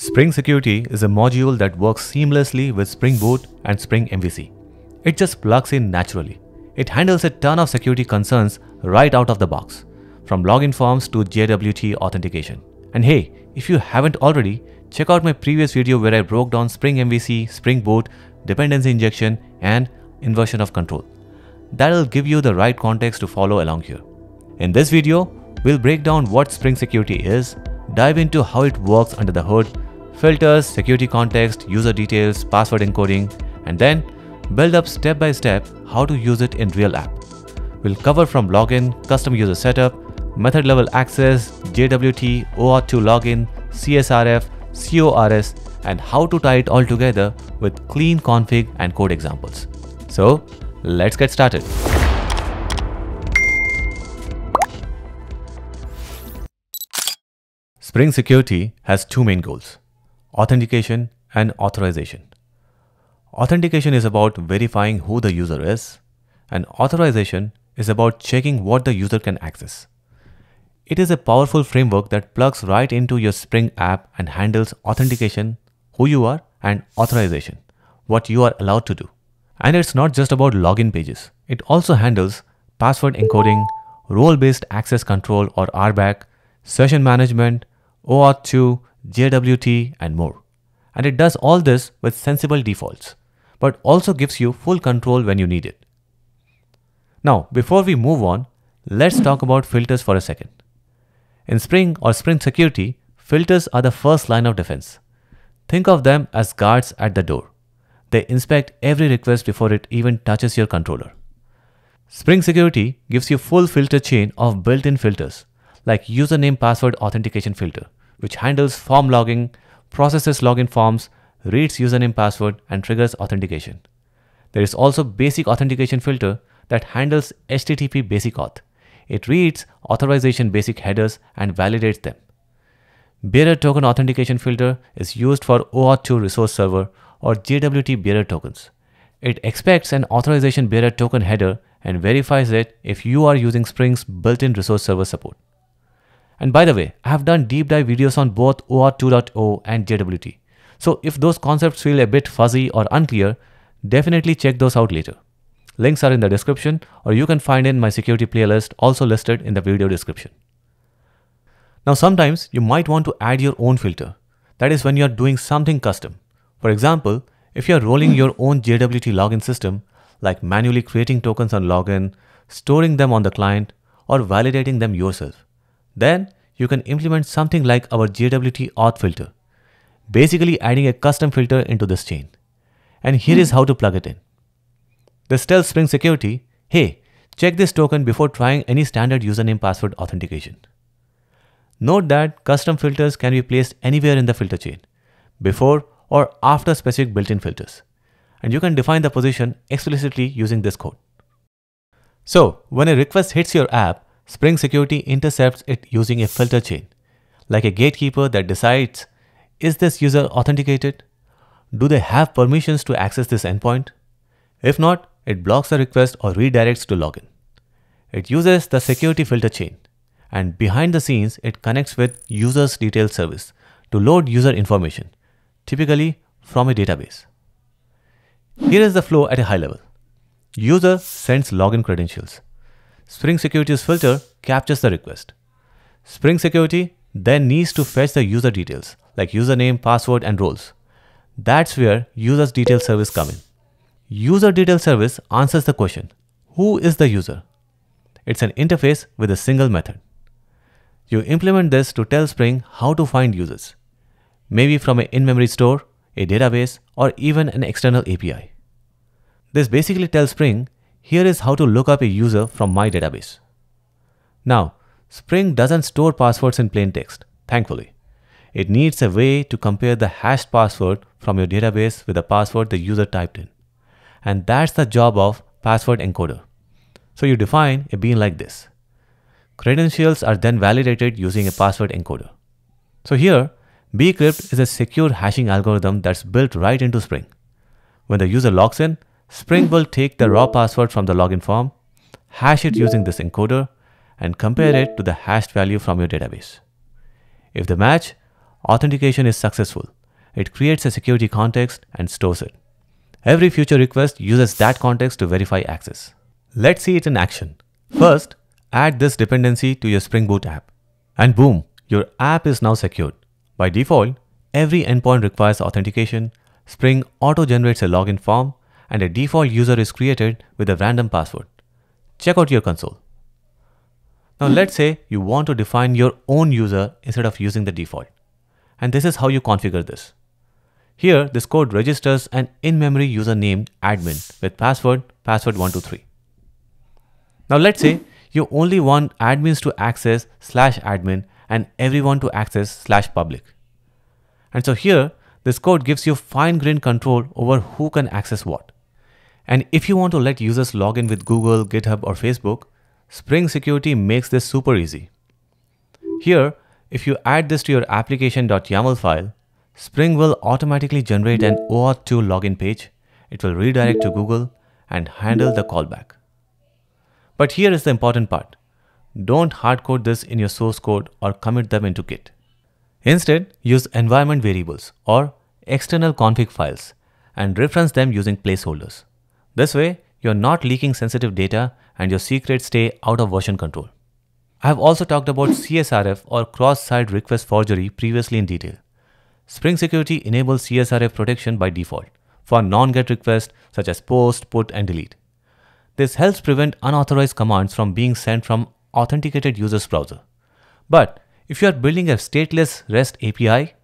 Spring Security is a module that works seamlessly with Spring Boot and Spring MVC. It just plugs in naturally. It handles a ton of security concerns right out of the box, from login forms to JWT authentication. And hey, if you haven't already, check out my previous video where I broke down Spring MVC, Spring Boot, dependency injection, and inversion of control. That'll give you the right context to follow along here. In this video, we'll break down what Spring Security is, dive into how it works under the hood, filters, security context, user details, password encoding, and then build up step by step how to use it in real app. We'll cover from login, custom user setup, method level access, JWT, OAuth2 login, CSRF, CORS, and how to tie it all together with clean config and code examples. So let's get started. Spring Security has two main goals authentication and authorization. Authentication is about verifying who the user is, and authorization is about checking what the user can access. It is a powerful framework that plugs right into your Spring app and handles authentication, who you are, and authorization, what you are allowed to do. And it's not just about login pages. It also handles password encoding, role-based access control or RBAC, session management, OAuth2, JWT, and more. And it does all this with sensible defaults, but also gives you full control when you need it. Now, before we move on, let's talk about filters for a second. In Spring or Spring Security, filters are the first line of defense. Think of them as guards at the door. They inspect every request before it even touches your controller. Spring Security gives you full filter chain of built-in filters like username password authentication filter, which handles form login, processes login forms, reads username password, and triggers authentication. There is also basic authentication filter that handles HTTP basic auth. It reads authorization basic headers and validates them. Bearer token authentication filter is used for OAuth2 resource server or JWT bearer tokens. It expects an authorization bearer token header and verifies it if you are using Spring's built-in resource server support. And by the way, I have done deep dive videos on both OAuth 2.0 and JWT. So if those concepts feel a bit fuzzy or unclear, definitely check those out later. Links are in the description or you can find in my security playlist also listed in the video description. Now sometimes you might want to add your own filter. That is when you are doing something custom. For example, if you are rolling your own JWT login system, like manually creating tokens on login, storing them on the client, or validating them yourself, then you can implement something like our JWT auth filter, basically adding a custom filter into this chain. And here is hmm. how to plug it in. This tells Spring Security, hey, check this token before trying any standard username password authentication. Note that custom filters can be placed anywhere in the filter chain, before or after specific built-in filters. And you can define the position explicitly using this code. So when a request hits your app, Spring Security intercepts it using a filter chain, like a gatekeeper that decides, is this user authenticated? Do they have permissions to access this endpoint? If not, it blocks the request or redirects to login. It uses the security filter chain, and behind the scenes, it connects with user details service to load user information, typically from a database. Here is the flow at a high level. User sends login credentials. Spring Security's filter captures the request. Spring Security then needs to fetch the user details like username, password, and roles. That's where user details service come in. User detail service answers the question, who is the user? It's an interface with a single method. You implement this to tell Spring how to find users, maybe from an in-memory store, a database, or even an external API. This basically tells Spring, here is how to look up a user from my database. Now, Spring doesn't store passwords in plain text, thankfully. It needs a way to compare the hashed password from your database with the password the user typed in. And that's the job of password encoder. So you define a bean like this. Credentials are then validated using a password encoder. So here, bcrypt is a secure hashing algorithm that's built right into Spring. When the user logs in, Spring will take the raw password from the login form, hash it using this encoder, and compare it to the hashed value from your database. If the match, authentication is successful. It creates a security context and stores it. Every future request uses that context to verify access. Let's see it in action. First, add this dependency to your Spring Boot app. And boom, your app is now secured. By default, every endpoint requires authentication, Spring auto-generates a login form, and a default user is created with a random password. Check out your console. Now let's say you want to define your own user instead of using the default. And this is how you configure this. Here, this code registers an in-memory user named admin with password password123. Now let's say you only want admins to access slash admin and everyone to access slash public. And so here, this code gives you fine-grained control over who can access what. And if you want to let users log in with Google, GitHub or Facebook, Spring Security makes this super easy. Here, if you add this to your application.yaml file, Spring will automatically generate an OAuth 2 login page. It will redirect to Google and handle the callback. But here is the important part. Don't hardcode this in your source code or commit them into Git. Instead, use environment variables or external config files and reference them using placeholders. This way, you're not leaking sensitive data and your secrets stay out of version control. I have also talked about CSRF or cross-site request forgery previously in detail. Spring Security enables CSRF protection by default for non-GET requests such as post, put, and delete. This helps prevent unauthorized commands from being sent from authenticated user's browser. But if you are building a stateless REST API,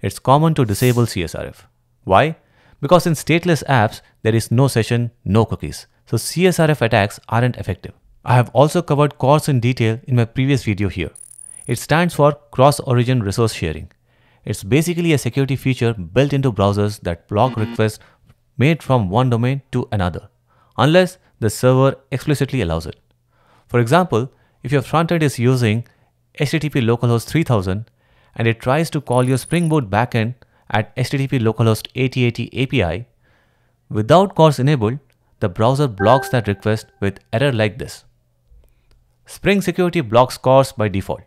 it's common to disable CSRF. Why? Because in stateless apps, there is no session, no cookies. So CSRF attacks aren't effective. I have also covered CORS in detail in my previous video here. It stands for Cross-Origin Resource Sharing. It's basically a security feature built into browsers that block mm-hmm. requests made from one domain to another, unless the server explicitly allows it. For example, if your frontend is using HTTP localhost 3000 and it tries to call your Spring Boot backend at HTTP localhost 8080 API, without CORS enabled, the browser blocks that request with error like this. Spring Security blocks CORS by default.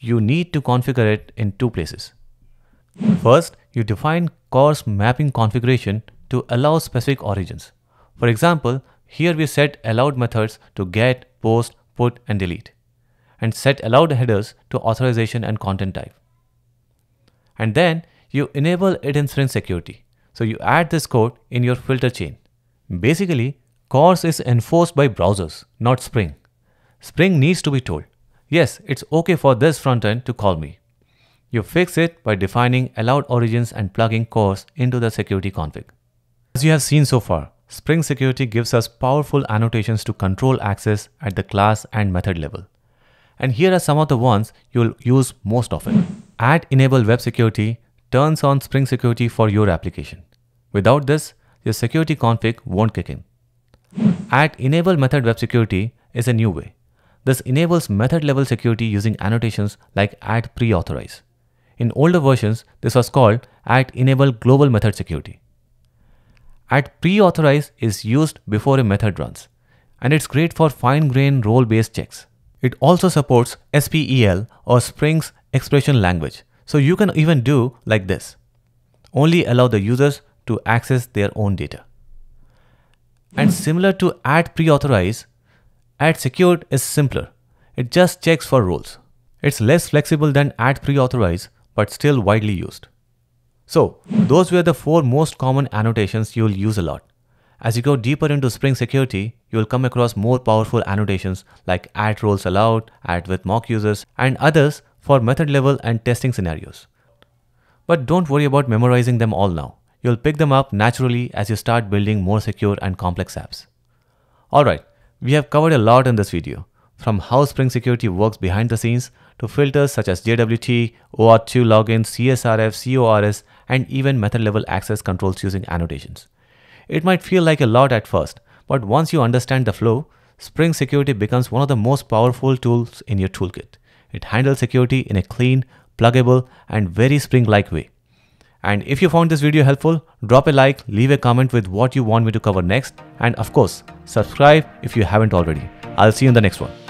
You need to configure it in two places. First, you define CORS mapping configuration to allow specific origins. For example, here we set allowed methods to get, post, put, and delete, and set allowed headers to authorization and content type. And then you enable it in Spring Security. So you add this code in your filter chain. Basically, CORS is enforced by browsers, not Spring. Spring needs to be told, yes, it's okay for this frontend to call me. You fix it by defining allowed origins and plugging CORS into the security config. As you have seen so far, Spring Security gives us powerful annotations to control access at the class and method level. And here are some of the ones you'll use most often. Add Enable Web Security turns on Spring Security for your application. Without this, your security config won't kick in. Add Enable Method Web Security is a new way. This enables method level security using annotations like add pre-authorize. In older versions, this was called add enable global method security. Add pre-authorize is used before a method runs, and it's great for fine-grained role-based checks. It also supports SPEL or Spring's expression language, so you can even do like this. Only allow the users to access their own data. And hmm. similar to add pre-authorize, add secured is simpler. It just checks for roles. It's less flexible than add pre-authorize, but still widely used. So, those were the four most common annotations you'll use a lot. As you go deeper into Spring Security, you'll come across more powerful annotations like add roles allowed, add with mock users, and others for method level and testing scenarios. But don't worry about memorizing them all now. You'll pick them up naturally as you start building more secure and complex apps. Alright, we have covered a lot in this video, from how Spring Security works behind the scenes to filters such as JWT, OAuth 2 login, CSRF, CORS, and even method level access controls using annotations. It might feel like a lot at first, but once you understand the flow, Spring Security becomes one of the most powerful tools in your toolkit. It handles security in a clean, pluggable, and very Spring-like way. And if you found this video helpful, drop a like, leave a comment with what you want me to cover next, and of course, subscribe if you haven't already. I'll see you in the next one.